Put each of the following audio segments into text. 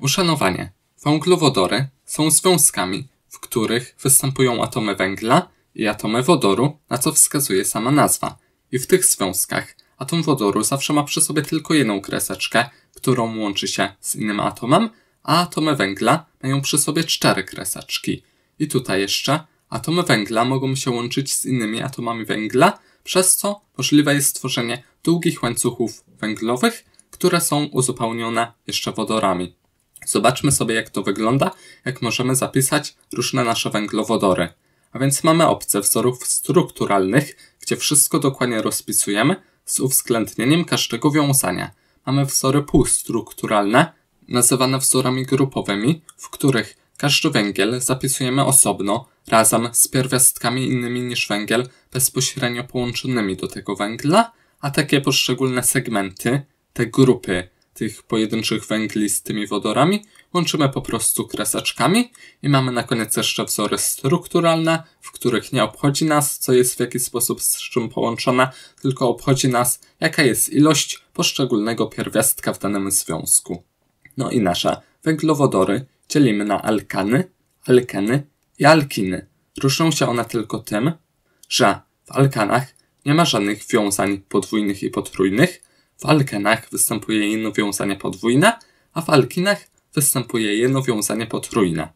Uszanowanie. Węglowodory są związkami, w których występują atomy węgla i atomy wodoru, na co wskazuje sama nazwa. I w tych związkach atom wodoru zawsze ma przy sobie tylko jedną kreseczkę, którą łączy się z innym atomem, a atomy węgla mają przy sobie cztery kreseczki. I tutaj jeszcze atomy węgla mogą się łączyć z innymi atomami węgla, przez co możliwe jest stworzenie długich łańcuchów węglowych, które są uzupełnione jeszcze wodorami. Zobaczmy sobie, jak to wygląda, jak możemy zapisać różne nasze węglowodory. A więc mamy opcję wzorów strukturalnych, gdzie wszystko dokładnie rozpisujemy z uwzględnieniem każdego wiązania. Mamy wzory półstrukturalne, nazywane wzorami grupowymi, w których każdy węgiel zapisujemy osobno, razem z pierwiastkami innymi niż węgiel, bezpośrednio połączonymi do tego węgla, a takie poszczególne segmenty, te grupy tych pojedynczych węgli z tymi wodorami łączymy po prostu kreseczkami i mamy na koniec jeszcze wzory strukturalne, w których nie obchodzi nas, co jest w jaki sposób z czym połączone, tylko obchodzi nas, jaka jest ilość poszczególnego pierwiastka w danym związku. No i nasze węglowodory dzielimy na alkany, alkeny i alkiny. Różnią się one tylko tym, że w alkanach nie ma żadnych wiązań podwójnych i potrójnych, w alkenach występuje jedno wiązanie podwójne, a w alkinach występuje jedno wiązanie potrójne.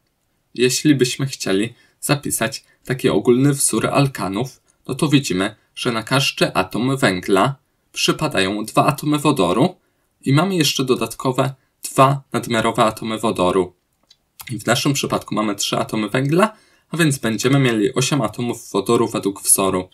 Jeśli byśmy chcieli zapisać taki ogólny wzór alkanów, no to widzimy, że na każdy atom węgla przypadają dwa atomy wodoru i mamy jeszcze dodatkowe dwa nadmiarowe atomy wodoru. I w naszym przypadku mamy trzy atomy węgla, a więc będziemy mieli 8 atomów wodoru według wzoru.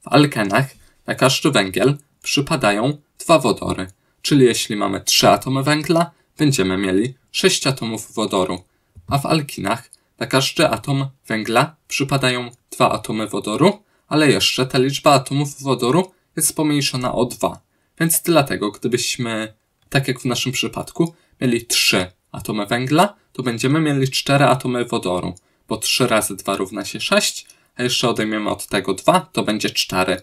W alkenach na każdy węgiel przypadają dwa wodory, czyli jeśli mamy 3 atomy węgla, będziemy mieli 6 atomów wodoru, a w alkinach na każdy atom węgla przypadają dwa atomy wodoru, ale jeszcze ta liczba atomów wodoru jest pomniejszona o 2. Więc dlatego, gdybyśmy, tak jak w naszym przypadku, mieli 3 atomy węgla, to będziemy mieli 4 atomy wodoru, bo 3 razy 2 równa się 6, a jeszcze odejmiemy od tego 2, to będzie 4.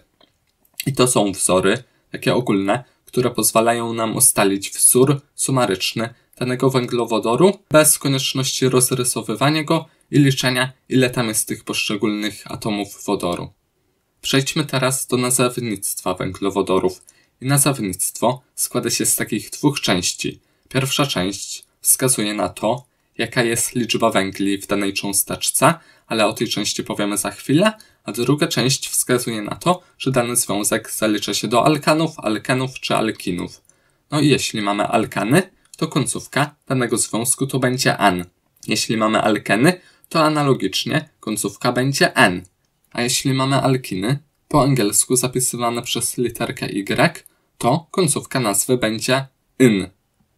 I to są wzory, takie ogólne, które pozwalają nam ustalić wzór sumaryczny danego węglowodoru bez konieczności rozrysowywania go i liczenia, ile tam jest tych poszczególnych atomów wodoru. Przejdźmy teraz do nazewnictwa węglowodorów. I nazewnictwo składa się z takich dwóch części. Pierwsza część wskazuje na to, jaka jest liczba węgli w danej cząsteczce, ale o tej części powiemy za chwilę, a druga część wskazuje na to, że dany związek zalicza się do alkanów, alkenów czy alkinów. No i jeśli mamy alkany, to końcówka danego związku to będzie N. Jeśli mamy alkeny, to analogicznie końcówka będzie N. A jeśli mamy alkiny, po angielsku zapisywane przez literkę Y, to końcówka nazwy będzie IN.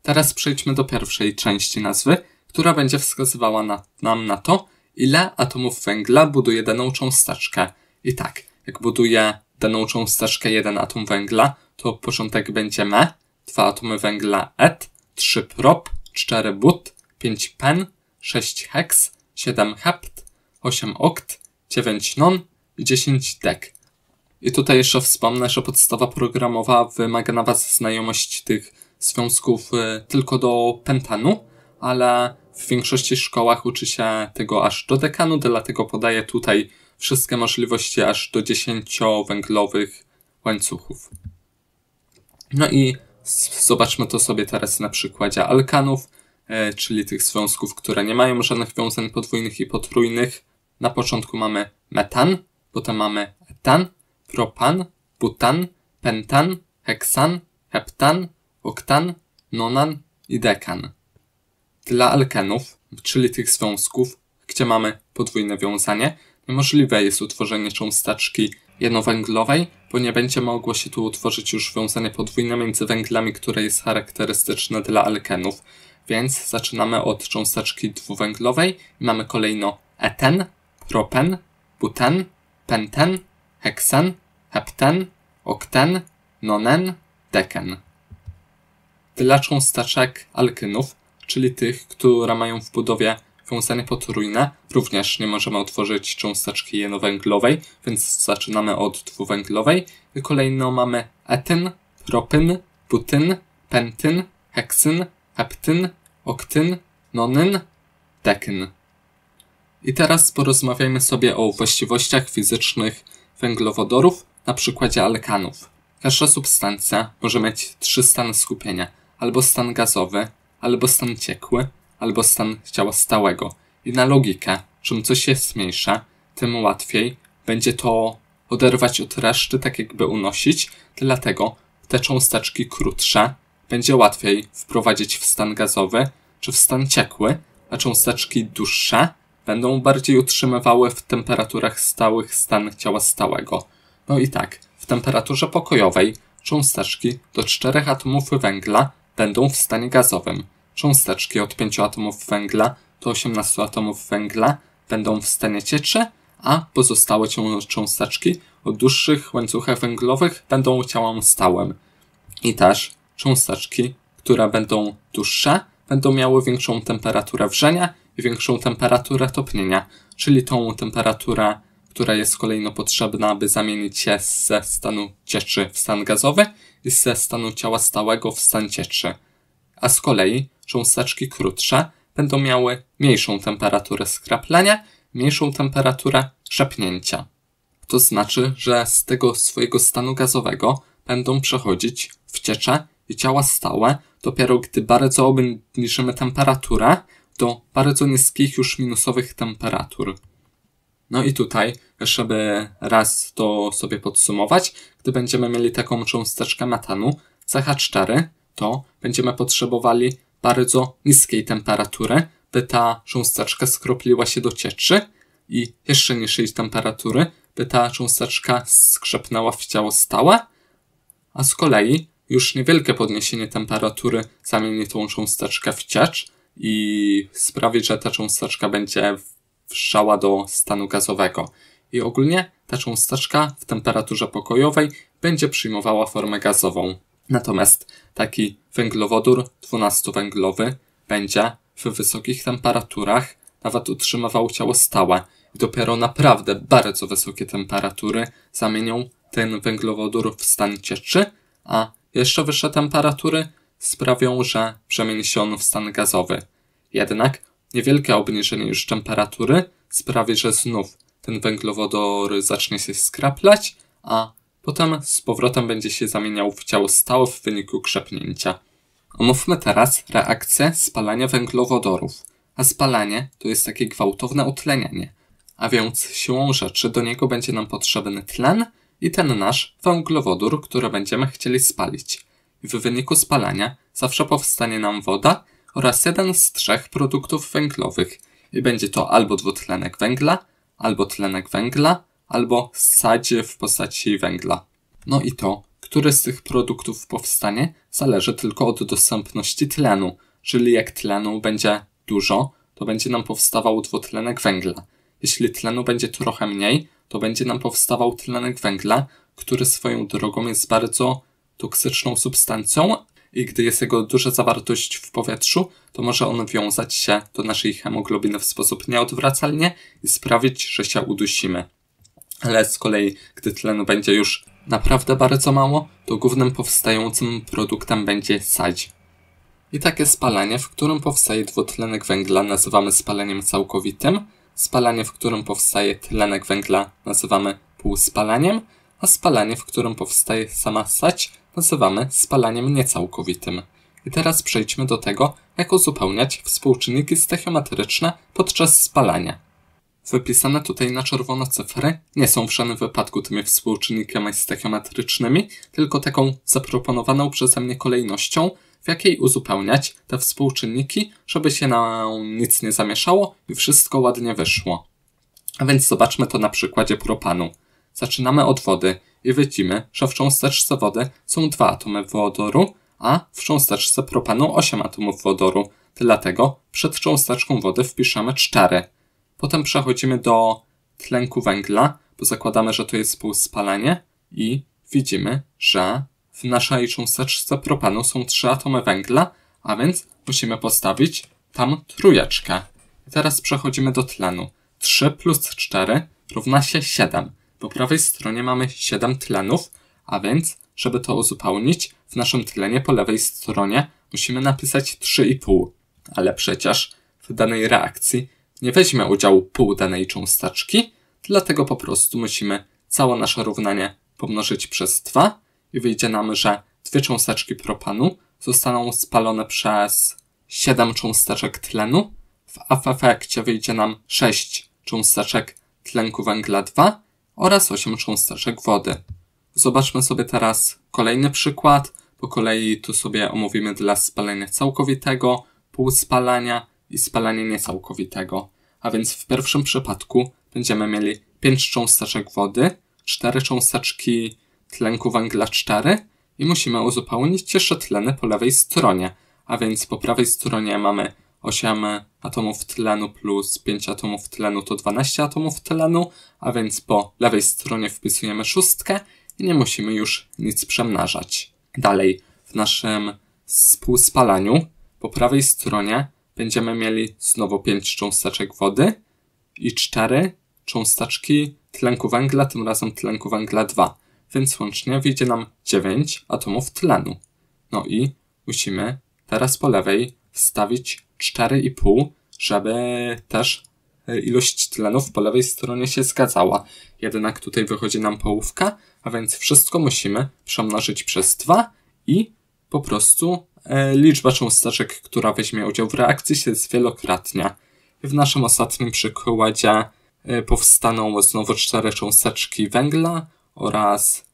Teraz przejdźmy do pierwszej części nazwy, która będzie wskazywała na, nam na to, ile atomów węgla buduje daną cząsteczkę. I tak, jak buduje daną cząsteczkę jeden atom węgla, to początek będzie me, dwa atomy węgla et, 3 prop, 4 but, 5 pen, 6 hex, 7 hept, 8 okt, 9 non i 10 dek. I tutaj jeszcze wspomnę, że podstawa programowa wymaga na Was znajomość tych związków y, tylko do pentanu, ale w większości szkołach uczy się tego aż do dekanu, dlatego podaję tutaj wszystkie możliwości aż do 10 węglowych łańcuchów. No i zobaczmy to sobie teraz na przykładzie alkanów, e, czyli tych związków, które nie mają żadnych wiązań podwójnych i potrójnych. Na początku mamy metan, potem mamy etan, propan, butan, pentan, heksan, heptan, oktan, nonan i dekan. Dla alkenów, czyli tych związków, gdzie mamy podwójne wiązanie, niemożliwe jest utworzenie cząsteczki jednowęglowej, bo nie będzie mogło się tu utworzyć już wiązanie podwójne między węglami, które jest charakterystyczne dla alkenów. Więc zaczynamy od cząsteczki dwuwęglowej i mamy kolejno eten, propen, buten, penten, heksen, hepten, okten, nonen, deken. Dla cząsteczek alkynów czyli tych, które mają w budowie wiązanie potrójne. Również nie możemy utworzyć cząsteczki jednowęglowej, więc zaczynamy od dwuwęglowej. I kolejno mamy etyn, propyn, butyn, pentyn, heksyn, heptyn, oktyn, nonyn, dekyn. I teraz porozmawiajmy sobie o właściwościach fizycznych węglowodorów na przykładzie alkanów. Każda substancja może mieć trzy stany skupienia, albo stan gazowy, albo stan ciekły, albo stan ciała stałego. I na logikę, czym coś jest mniejsze, tym łatwiej będzie to oderwać od reszty, tak jakby unosić, dlatego te cząsteczki krótsze będzie łatwiej wprowadzić w stan gazowy czy w stan ciekły, a cząsteczki dłuższe będą bardziej utrzymywały w temperaturach stałych stan ciała stałego. No i tak, w temperaturze pokojowej cząsteczki do 4 atomów węgla będą w stanie gazowym. Cząsteczki od 5 atomów węgla do 18 atomów węgla będą w stanie cieczy, a pozostałe cząsteczki o dłuższych łańcuchach węglowych będą ciałem stałym. I też cząsteczki, które będą dłuższe, będą miały większą temperaturę wrzenia i większą temperaturę topnienia, czyli tą temperaturę, która jest kolejno potrzebna, aby zamienić się ze stanu cieczy w stan gazowy i ze stanu ciała stałego w stan cieczy. A z kolei cząsteczki krótsze będą miały mniejszą temperaturę skraplania, mniejszą temperaturę szepnięcia. To znaczy, że z tego swojego stanu gazowego będą przechodzić w ciecze i ciała stałe, dopiero gdy bardzo obniżymy temperaturę do bardzo niskich już minusowych temperatur. No i tutaj, żeby raz to sobie podsumować, gdy będziemy mieli taką cząsteczkę metanu CH4, to będziemy potrzebowali bardzo niskiej temperatury, by ta cząsteczka skropliła się do cieczy i jeszcze niższej temperatury, by ta cząsteczka skrzepnęła w ciało stałe, a z kolei już niewielkie podniesienie temperatury zamieni tą cząsteczkę w ciecz i sprawi, że ta cząsteczka będzie wszczała do stanu gazowego. I ogólnie ta cząsteczka w temperaturze pokojowej będzie przyjmowała formę gazową. Natomiast taki węglowodór 12-węglowy będzie w wysokich temperaturach nawet utrzymywał ciało stałe. I dopiero naprawdę bardzo wysokie temperatury zamienią ten węglowodór w stan cieczy, a jeszcze wyższe temperatury sprawią, że przemieni się on w stan gazowy. Jednak niewielkie obniżenie już temperatury sprawi, że znów ten węglowodor zacznie się skraplać, a potem z powrotem będzie się zamieniał w ciało stałe w wyniku krzepnięcia. Omówmy teraz reakcję spalania węglowodorów. A spalanie to jest takie gwałtowne utlenianie. A więc siłą rzeczy do niego będzie nam potrzebny tlen i ten nasz węglowodór, który będziemy chcieli spalić. W wyniku spalania zawsze powstanie nam woda oraz jeden z trzech produktów węglowych. I będzie to albo dwutlenek węgla, albo tlenek węgla, albo sadzie w postaci węgla. No i to, który z tych produktów powstanie, zależy tylko od dostępności tlenu, czyli jak tlenu będzie dużo, to będzie nam powstawał dwutlenek węgla. Jeśli tlenu będzie trochę mniej, to będzie nam powstawał tlenek węgla, który swoją drogą jest bardzo toksyczną substancją i gdy jest jego duża zawartość w powietrzu, to może on wiązać się do naszej hemoglobiny w sposób nieodwracalnie i sprawić, że się udusimy. Ale z kolei, gdy tlenu będzie już naprawdę bardzo mało, to głównym powstającym produktem będzie sadź. I takie spalanie, w którym powstaje dwutlenek węgla, nazywamy spaleniem całkowitym. Spalanie, w którym powstaje tlenek węgla, nazywamy półspalaniem, a spalanie, w którym powstaje sama sać, nazywamy spalaniem niecałkowitym. I teraz przejdźmy do tego, jak uzupełniać współczynniki stechiometryczne podczas spalania. Wypisane tutaj na czerwono cyfry nie są w żadnym wypadku tymi współczynnikami stechiometrycznymi, tylko taką zaproponowaną przeze mnie kolejnością, w jakiej uzupełniać te współczynniki, żeby się nam nic nie zamieszało i wszystko ładnie wyszło. A więc zobaczmy to na przykładzie propanu. Zaczynamy od wody i widzimy, że w cząsteczce wody są dwa atomy wodoru, a w cząsteczce propanu 8 atomów wodoru. Dlatego przed cząsteczką wody wpiszemy 4. Potem przechodzimy do tlenku węgla, bo zakładamy, że to jest współspalanie i widzimy, że w naszej cząsteczce propanu są trzy atomy węgla, a więc musimy postawić tam trójeczkę. I teraz przechodzimy do tlenu. 3 plus 4 równa się 7. Po prawej stronie mamy 7 tlenów, a więc, żeby to uzupełnić, w naszym tlenie po lewej stronie musimy napisać 3,5. Ale przecież w danej reakcji nie weźmie udziału pół danej cząsteczki, dlatego po prostu musimy całe nasze równanie pomnożyć przez 2 i wyjdzie nam, że dwie cząsteczki propanu zostaną spalone przez 7 cząsteczek tlenu, w efekcie wyjdzie nam 6 cząsteczek tlenku węgla 2 oraz 8 cząsteczek wody. Zobaczmy sobie teraz kolejny przykład. Po kolei tu sobie omówimy dla spalenia całkowitego, półspalania i spalania niecałkowitego. A więc w pierwszym przypadku będziemy mieli 5 cząsteczek wody, 4 cząsteczki tlenku węgla 4 i musimy uzupełnić jeszcze tleny po lewej stronie. A więc po prawej stronie mamy 8 atomów tlenu plus 5 atomów tlenu to 12 atomów tlenu, a więc po lewej stronie wpisujemy szóstkę i nie musimy już nic przemnażać. Dalej, w naszym współspalaniu po prawej stronie będziemy mieli znowu 5 cząsteczek wody i 4 cząsteczki tlenku węgla, tym razem tlenku węgla 2, więc łącznie wyjdzie nam 9 atomów tlenu. No i musimy teraz po lewej wstawić 4,5, żeby też e, ilość tlenów po lewej stronie się zgadzała. Jednak tutaj wychodzi nam połówka, a więc wszystko musimy przemnożyć przez 2 i po prostu e, liczba cząsteczek, która weźmie udział w reakcji się zwielokrotnia. W naszym ostatnim przykładzie e, powstaną znowu 4 cząsteczki węgla oraz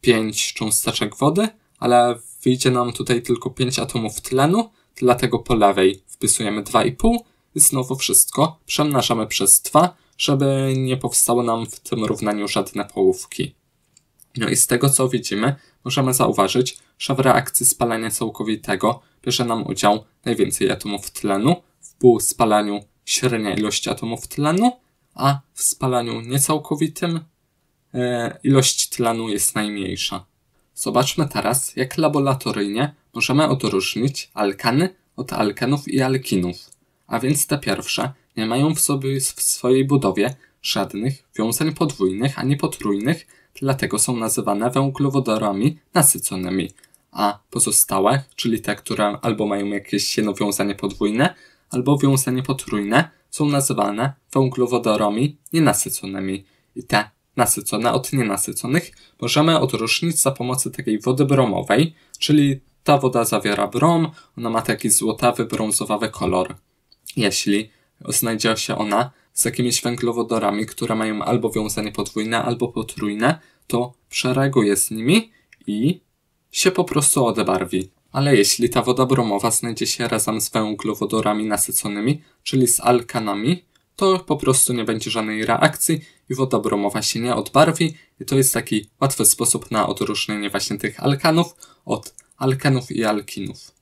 5 cząsteczek wody, ale wyjdzie nam tutaj tylko 5 atomów tlenu, dlatego po lewej wpisujemy 2,5 i znowu wszystko przemnażamy przez 2, żeby nie powstały nam w tym równaniu żadne połówki. No i z tego co widzimy, możemy zauważyć, że w reakcji spalania całkowitego bierze nam udział najwięcej atomów tlenu, w półspalaniu średnia ilość atomów tlenu, a w spalaniu niecałkowitym e, ilość tlenu jest najmniejsza. Zobaczmy teraz, jak laboratoryjnie możemy odróżnić alkany od alkenów i alkinów. A więc te pierwsze nie mają w sobie w swojej budowie żadnych wiązań podwójnych ani potrójnych, dlatego są nazywane węglowodorami nasyconymi, a pozostałe, czyli te, które albo mają jakieś jedno wiązanie podwójne, albo wiązanie potrójne, są nazywane węglowodorami nienasyconymi. I te nasycone od nienasyconych możemy odróżnić za pomocą takiej wody bromowej, czyli ta woda zawiera brom, ona ma taki złotawy, brązowawy kolor. Jeśli znajdzie się ona z jakimiś węglowodorami, które mają albo wiązanie podwójne, albo potrójne, to przereaguje z nimi i się po prostu odebarwi. Ale jeśli ta woda bromowa znajdzie się razem z węglowodorami nasyconymi, czyli z alkanami, to po prostu nie będzie żadnej reakcji i woda bromowa się nie odbarwi i to jest taki łatwy sposób na odróżnienie właśnie tych alkanów od alkanów i alkinów.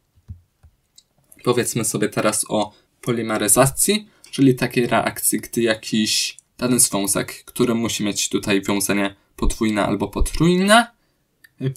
Powiedzmy sobie teraz o polimeryzacji, czyli takiej reakcji, gdy jakiś dany związek, który musi mieć tutaj wiązanie podwójne albo potrójne,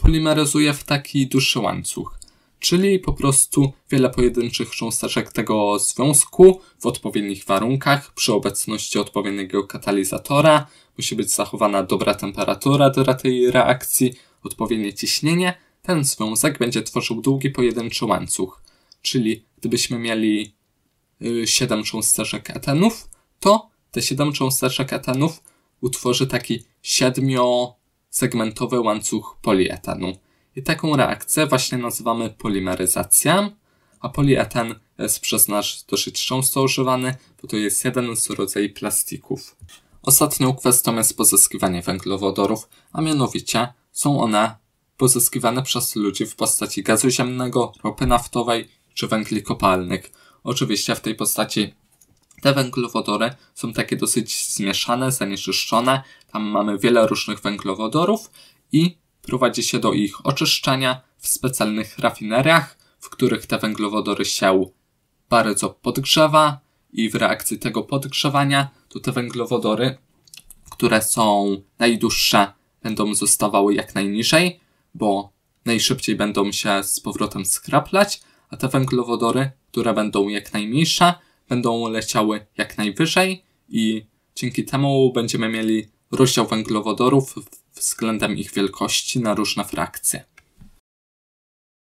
polimeryzuje w taki dłuższy łańcuch. Czyli po prostu wiele pojedynczych cząsteczek tego związku w odpowiednich warunkach, przy obecności odpowiedniego katalizatora, musi być zachowana dobra temperatura dla tej reakcji, odpowiednie ciśnienie. Ten związek będzie tworzył długi pojedynczy łańcuch. Czyli gdybyśmy mieli 7 y, cząsteczek etanów, to te 7 cząsteczek etanów utworzy taki siedmiosegmentowy łańcuch polietanu. I taką reakcję właśnie nazywamy polimeryzacją, a polietan jest przez nas dosyć często używany, bo to jest jeden z rodzajów plastików. Ostatnią kwestią jest pozyskiwanie węglowodorów, a mianowicie są one pozyskiwane przez ludzi w postaci gazu ziemnego, ropy naftowej czy węgli kopalnych. Oczywiście w tej postaci te węglowodory są takie dosyć zmieszane, zanieczyszczone. Tam mamy wiele różnych węglowodorów i prowadzi się do ich oczyszczania w specjalnych rafineriach, w których te węglowodory się bardzo podgrzewa i w reakcji tego podgrzewania to te węglowodory, które są najdłuższe, będą zostawały jak najniżej, bo najszybciej będą się z powrotem skraplać, a te węglowodory, które będą jak najmniejsze, będą leciały jak najwyżej i dzięki temu będziemy mieli rozdział węglowodorów względem ich wielkości na różne frakcje.